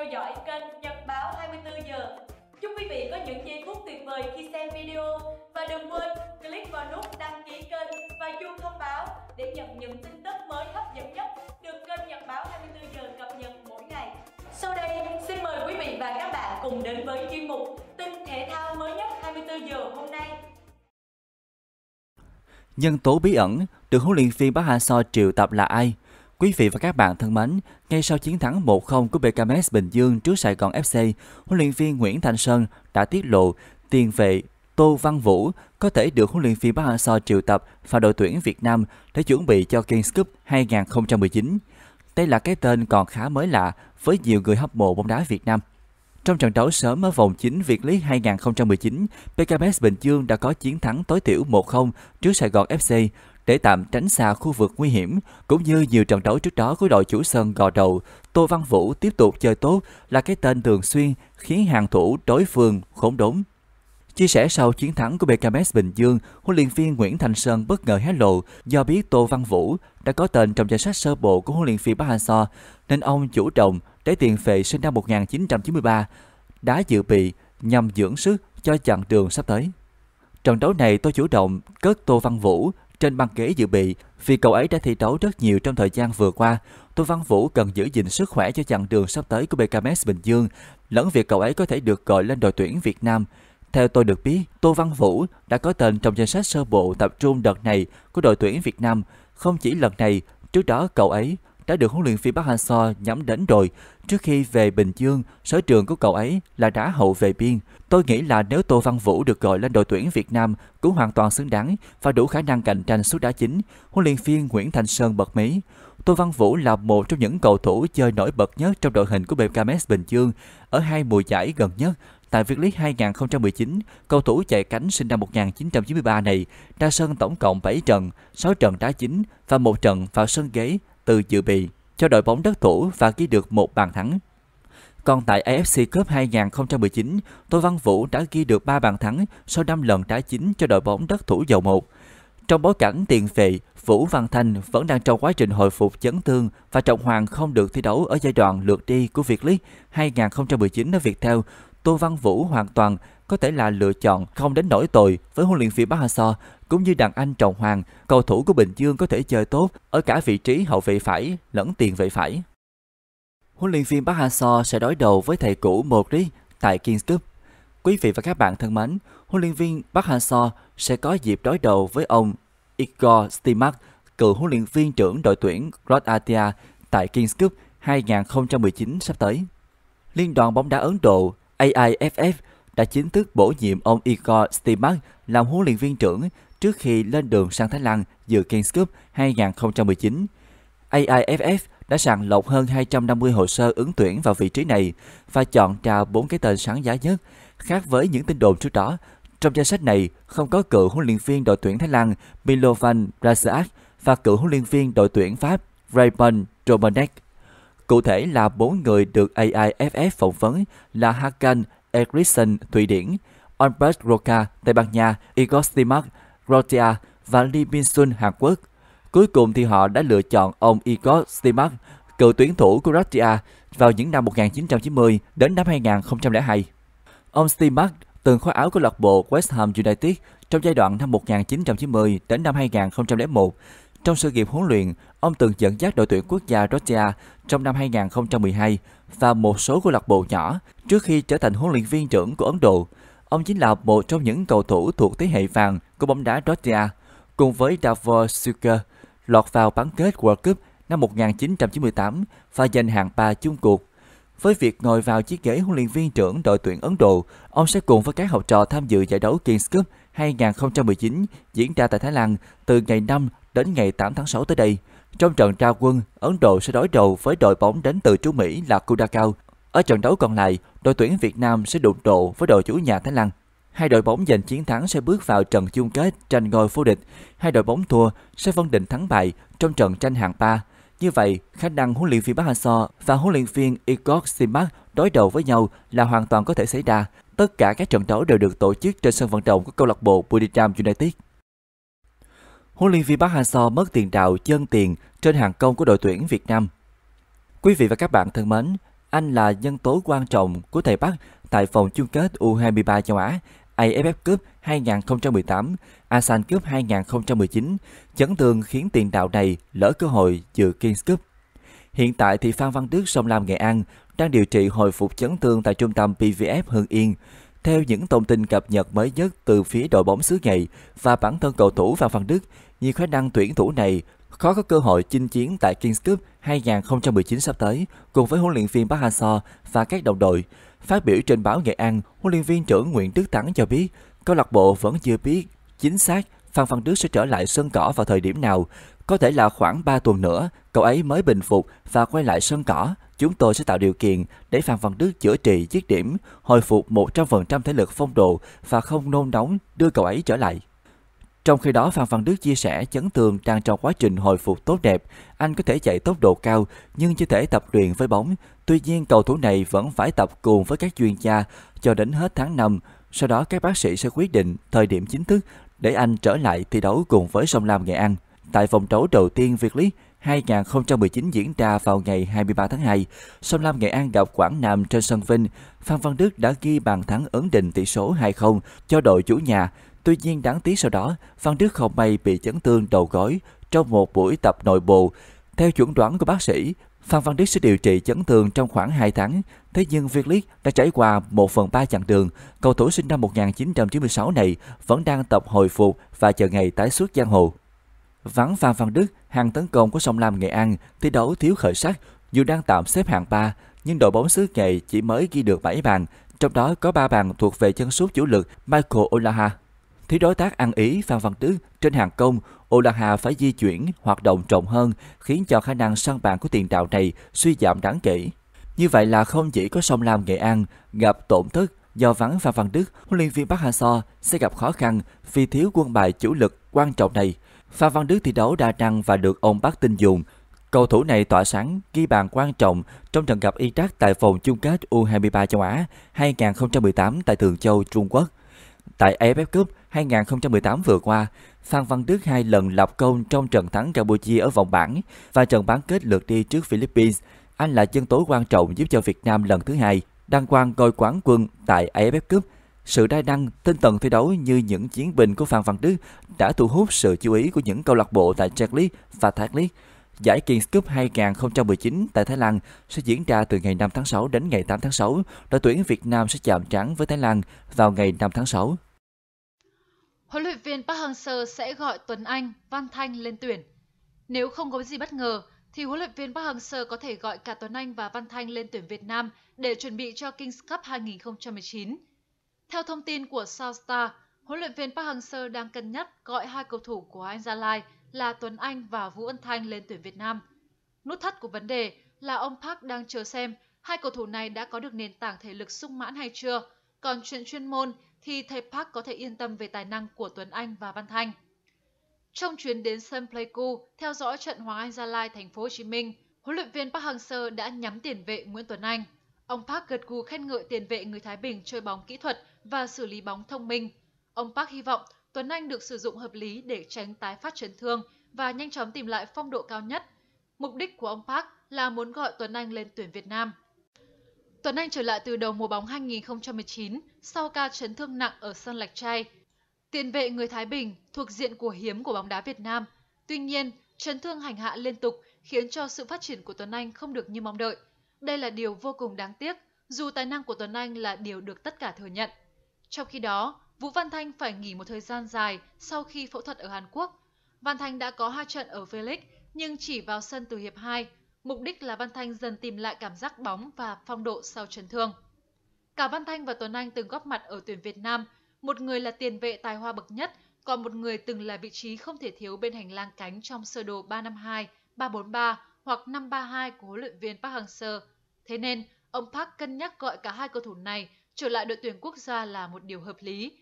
theo dõi kênh Nhật báo 24 giờ. Chúc quý vị có những giây phút tuyệt vời khi xem video và đừng quên click vào nút đăng ký kênh và chuông thông báo để nhận những tin tức mới hấp dẫn nhất được kênh Nhật báo 24 giờ cập nhật mỗi ngày. Sau đây, xin mời quý vị và các bạn cùng đến với chuyên mục tin thể thao mới nhất 24 giờ hôm nay. Nhân tố bí ẩn được huấn luyện viên Park Hang-seo triệu tập là ai? Quý vị và các bạn thân mến, ngay sau chiến thắng 1-0 của BKMS Bình Dương trước Sài Gòn FC, huấn luyện viên Nguyễn Thanh Sơn đã tiết lộ tiền vệ Tô Văn Vũ có thể được huấn luyện viên Park Hang-seo triệu tập vào đội tuyển Việt Nam để chuẩn bị cho Kings Cup 2019. Đây là cái tên còn khá mới lạ với nhiều người hâm mộ bóng đá Việt Nam. Trong trận đấu sớm ở vòng 9 Việt League 2019, BKMS Bình Dương đã có chiến thắng tối thiểu 1-0 trước Sài Gòn FC để tạm tránh xa khu vực nguy hiểm, cũng như nhiều trận đấu trước đó của đội chủ sân gò đầu, Tô Văn Vũ tiếp tục chơi tốt là cái tên thường xuyên khiến hàng thủ đối phương khốn đốn. Chia sẻ sau chiến thắng của BKMS Bình Dương, huấn luyện viên Nguyễn Thành Sơn bất ngờ hé lộ do biết Tô Văn Vũ đã có tên trong danh sách sơ bộ của huấn luyện viên Park Hang-seo nên ông chủ động để tiền vệ sinh năm 1993 đá dự bị nhằm dưỡng sức cho chặng đường sắp tới. Trận đấu này tôi chủ động cất Tô Văn Vũ trên băng ghế dự bị vì cậu ấy đã thi đấu rất nhiều trong thời gian vừa qua. Tô Văn Vũ cần giữ gìn sức khỏe cho chặng đường sắp tới của BKMS Bình Dương, lẫn việc cậu ấy có thể được gọi lên đội tuyển Việt Nam. Theo tôi được biết, Tô Văn Vũ đã có tên trong danh sách sơ bộ tập trung đợt này của đội tuyển Việt Nam. Không chỉ lần này, trước đó cậu ấy đã được huấn luyện viên Park Hang-seo nhắm đến rồi. Trước khi về Bình Dương, sở trường của cậu ấy là đá hậu vệ biên. Tôi nghĩ là nếu Tô Văn Vũ được gọi lên đội tuyển Việt Nam cũng hoàn toàn xứng đáng và đủ khả năng cạnh tranh suốt đá chính. Huấn luyện viên Nguyễn Thành Sơn bật mí. Tô Văn Vũ là một trong những cầu thủ chơi nổi bật nhất trong đội hình của BKMS Bình Dương ở hai mùa giải gần nhất. Tại Việt League 2019, cầu thủ chạy cánh sinh năm 1993 này ra sân tổng cộng 7 trận, 6 trận đá chính và một trận vào sân ghế từ dự bị cho đội bóng đất thủ và ghi được một bàn thắng. Còn tại AFC Cup 2019, Tô Văn Vũ đã ghi được 3 bàn thắng sau 5 lần đá chính cho đội bóng đất thủ dầu một. Trong bối cảnh tiền vệ, Vũ Văn Thanh vẫn đang trong quá trình hồi phục chấn thương và Trọng Hoàng không được thi đấu ở giai đoạn lượt đi của Việt League 2019 ở Viettel, Tô Văn Vũ hoàn toàn có thể là lựa chọn không đến nổi tội với huấn luyện viên Park Hang-seo cũng như đàn anh Trọng Hoàng, cầu thủ của Bình Dương có thể chơi tốt ở cả vị trí hậu vệ phải lẫn tiền vệ phải. Huấn luyện viên Park Hang-seo sẽ đối đầu với thầy cũ Modric tại Kings Cup. Quý vị và các bạn thân mến, huấn luyện viên Park Hang-seo sẽ có dịp đối đầu với ông Igor Stimac, cựu huấn luyện viên trưởng đội tuyển Croatia tại Kings Cup 2019 sắp tới. Liên đoàn bóng đá Ấn Độ AIFF đã chính thức bổ nhiệm ông Igor Stimac làm huấn luyện viên trưởng trước khi lên đường sang Thái Lan dự Kings Cup 2019. AIFF đã sàng lọc hơn 250 hồ sơ ứng tuyển vào vị trí này và chọn ra bốn cái tên sáng giá nhất. Khác với những tin đồn trước đó, trong danh sách này không có cựu huấn luyện viên đội tuyển Thái Lan Milovan Razak và cựu huấn luyện viên đội tuyển Pháp Raymond Romanek. Cụ thể là bốn người được AIFF phỏng vấn là Hakan Eriksson Thụy Điển, Albert Roca Tây Ban Nha, Igor Stimac Croatia và Lee Min Sun Hàn Quốc. Cuối cùng thì họ đã lựa chọn ông Igor Stimac, cựu tuyển thủ của Croatia vào những năm 1990 đến năm 2002. Ông Stimac từng khoác áo câu lạc bộ West Ham United trong giai đoạn năm 1990 đến năm 2001. Trong sự nghiệp huấn luyện, ông từng dẫn dắt đội tuyển quốc gia Croatia trong năm 2012 và một số câu lạc bộ nhỏ trước khi trở thành huấn luyện viên trưởng của Ấn Độ. Ông chính là một trong những cầu thủ thuộc thế hệ vàng của bóng đá Croatia, cùng với Davor Suker lọt vào bán kết World Cup năm 1998 và giành hạng ba chung cuộc. Với việc ngồi vào chiếc ghế huấn luyện viên trưởng đội tuyển Ấn Độ, ông sẽ cùng với các học trò tham dự giải đấu Kings Cup 2019 diễn ra tại Thái Lan từ ngày 5 đến ngày 8 tháng 6 tới đây. Trong trận ra quân, Ấn Độ sẽ đối đầu với đội bóng đến từ Trung Mỹ là Kudakao. Ở trận đấu còn lại, đội tuyển Việt Nam sẽ đụng độ với đội chủ nhà Thái Lan. Hai đội bóng giành chiến thắng sẽ bước vào trận chung kết tranh ngôi vô địch. Hai đội bóng thua sẽ phân định thắng bại trong trận tranh hạng 3. Như vậy, khả năng huấn luyện viên Park Hang-seo và huấn luyện viên Igor Simak đối đầu với nhau là hoàn toàn có thể xảy ra. Tất cả các trận đấu đều được tổ chức trên sân vận động của câu lạc bộ Buriram United. Huấn luyện viên Park Hang-seo mất tiền đạo chân tiền trên hàng công của đội tuyển Việt Nam. Quý vị và các bạn thân mến, Anh là nhân tố quan trọng của thầy Park tại vòng chung kết U23 châu Á, AFF Cup 2018, ASEAN Cup 2019, chấn thương khiến tiền đạo này lỡ cơ hội dự Kings Cup. Hiện tại thì Phan Văn Đức Sông Lam Nghệ An đang điều trị hồi phục chấn thương tại trung tâm PVF Hưng Yên. Theo những thông tin cập nhật mới nhất từ phía đội bóng xứ Nghệ và bản thân cầu thủ Phan Văn Đức, nhiều khả năng tuyển thủ này khó có cơ hội chinh chiến tại Kings Cup 2019 sắp tới cùng với huấn luyện viên Park Hang-seo và các đồng đội. Phát biểu trên báo Nghệ An, huấn luyện viên trưởng Nguyễn Đức Thắng cho biết, câu lạc bộ vẫn chưa biết chính xác Phan Văn Đức sẽ trở lại sân cỏ vào thời điểm nào. Có thể là khoảng 3 tuần nữa, cậu ấy mới bình phục và quay lại sân cỏ. Chúng tôi sẽ tạo điều kiện để Phan Văn Đức chữa trị dứt điểm, hồi phục 100% thể lực phong độ và không nôn nóng đưa cậu ấy trở lại. Trong khi đó, Phan Văn Đức chia sẻ chấn thương đang trong quá trình hồi phục tốt đẹp. Anh có thể chạy tốc độ cao nhưng chưa thể tập luyện với bóng. Tuy nhiên, cầu thủ này vẫn phải tập cùng với các chuyên gia cho đến hết tháng 5. Sau đó, các bác sĩ sẽ quyết định thời điểm chính thức để anh trở lại thi đấu cùng với Sông Lam Nghệ An. Tại vòng đấu đầu tiên Việt League 2019 diễn ra vào ngày 23 tháng 2, Sông Lam Nghệ An gặp Quảng Nam trên sân Vinh. Phan Văn Đức đã ghi bàn thắng ấn định tỷ số 2-0 cho đội chủ nhà. Tuy nhiên đáng tiếc sau đó, Văn Đức không may bị chấn thương đầu gối trong một buổi tập nội bộ. Theo chuẩn đoán của bác sĩ, Phan Văn Đức sẽ điều trị chấn thương trong khoảng 2 tháng. Thế nhưng Việt League đã trải qua 1 phần 3 chặng đường. Cầu thủ sinh năm 1996 này vẫn đang tập hồi phục và chờ ngày tái xuất giang hồ. Vắng Phan Văn Đức, hàng tấn công của Sông Lam Nghệ An thi đấu thiếu khởi sắc, dù đang tạm xếp hạng 3, nhưng đội bóng xứ Nghệ chỉ mới ghi được 7 bàn, trong đó có 3 bàn thuộc về chân sút chủ lực Michael Olaha. Thiếu đối tác ăn ý Phan Văn Đức trên hàng công, Olaha phải di chuyển hoạt động rộng hơn, khiến cho khả năng săn bàn của tiền đạo này suy giảm đáng kể. Như vậy là không chỉ có Sông Lam Nghệ An gặp tổn thất do vắng Phan Văn Đức, huấn luyện viên Park Hang-seo sẽ gặp khó khăn vì thiếu quân bài chủ lực quan trọng này. Phan Văn Đức thi đấu đa năng và được ông Park tin dùng. Cầu thủ này tỏa sáng ghi bàn quan trọng trong trận gặp Iraq tại vòng chung kết U23 châu Á 2018 tại Thường Châu, Trung Quốc. Tại AFF Cup 2018 vừa qua, Phan Văn Đức hai lần lập công trong trận thắng Campuchia ở vòng bảng và trận bán kết lượt đi trước Philippines. Anh là chân tố quan trọng giúp cho Việt Nam lần thứ hai đăng quang ngôi quán quân tại AFF Cup sự đa năng, tinh thần thi đấu như những chiến binh của Phan Văn Đức đã thu hút sự chú ý của những câu lạc bộ tại Czech League và Thái League. Giải Kings Cup 2019 tại Thái Lan sẽ diễn ra từ ngày 5 tháng 6 đến ngày 8 tháng 6. Đội tuyển Việt Nam sẽ chạm trán với Thái Lan vào ngày 5 tháng 6. Huấn luyện viên Park Hang-seo sẽ gọi Tuấn Anh, Văn Thanh lên tuyển. Nếu không có gì bất ngờ, thì huấn luyện viên Park Hang-seo có thể gọi cả Tuấn Anh và Văn Thanh lên tuyển Việt Nam để chuẩn bị cho Kings Cup 2019. Theo thông tin của South Star, huấn luyện viên Park Hang-seo đang cân nhắc gọi hai cầu thủ của anh Gia Lai là Tuấn Anh và Vũ Ân Thanh lên tuyển Việt Nam. Nút thắt của vấn đề là ông Park đang chờ xem hai cầu thủ này đã có được nền tảng thể lực sung mãn hay chưa. Còn chuyện chuyên môn thì thầy Park có thể yên tâm về tài năng của Tuấn Anh và Văn Thanh. Trong chuyến đến sân Pleiku theo dõi trận Hoàng Anh Gia Lai thành phố Hồ Chí Minh, huấn luyện viên Park Hang-seo đã nhắm tiền vệ Nguyễn Tuấn Anh. Ông Park gật gù khen ngợi tiền vệ người Thái Bình chơi bóng kỹ thuật và xử lý bóng thông minh. Ông Park hy vọng Tuấn Anh được sử dụng hợp lý để tránh tái phát chấn thương và nhanh chóng tìm lại phong độ cao nhất. Mục đích của ông Park là muốn gọi Tuấn Anh lên tuyển Việt Nam. Tuấn Anh trở lại từ đầu mùa bóng 2019 sau ca chấn thương nặng ở sân Lạch Tray. Tiền vệ người Thái Bình thuộc diện của hiếm của bóng đá Việt Nam. Tuy nhiên, chấn thương hành hạ liên tục khiến cho sự phát triển của Tuấn Anh không được như mong đợi. Đây là điều vô cùng đáng tiếc, dù tài năng của Tuấn Anh là điều được tất cả thừa nhận. Trong khi đó, Vũ Văn Thanh phải nghỉ một thời gian dài sau khi phẫu thuật ở Hàn Quốc. Văn Thanh đã có hai trận ở V-League nhưng chỉ vào sân từ hiệp 2, mục đích là Văn Thanh dần tìm lại cảm giác bóng và phong độ sau chấn thương. Cả Văn Thanh và Tuấn Anh từng góp mặt ở tuyển Việt Nam, một người là tiền vệ tài hoa bậc nhất, còn một người từng là vị trí không thể thiếu bên hành lang cánh trong sơ đồ 352, 343 hoặc 532 của huấn luyện viên Park Hang-seo. Thế nên, ông Park cân nhắc gọi cả hai cầu thủ này trở lại đội tuyển quốc gia là một điều hợp lý.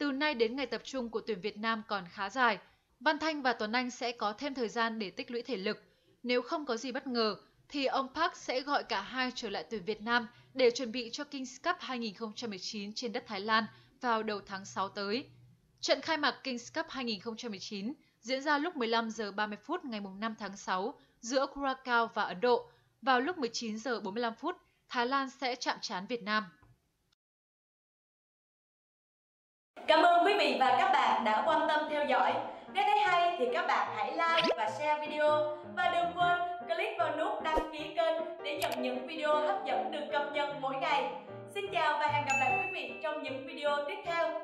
Từ nay đến ngày tập trung của tuyển Việt Nam còn khá dài, Văn Thanh và Tuấn Anh sẽ có thêm thời gian để tích lũy thể lực. Nếu không có gì bất ngờ, thì ông Park sẽ gọi cả hai trở lại tuyển Việt Nam để chuẩn bị cho Kings Cup 2019 trên đất Thái Lan vào đầu tháng 6 tới. Trận khai mạc Kings Cup 2019 diễn ra lúc 15 giờ 30 phút ngày 5 tháng 6 giữa Curacao và Ấn Độ. Vào lúc 19 giờ 45 phút, Thái Lan sẽ chạm trán Việt Nam. Cảm ơn quý vị và các bạn đã quan tâm theo dõi. Nếu thấy hay thì các bạn hãy like và share video và đừng quên click vào nút đăng ký kênh để nhận những video hấp dẫn được cập nhật mỗi ngày. Xin chào và hẹn gặp lại quý vị trong những video tiếp theo.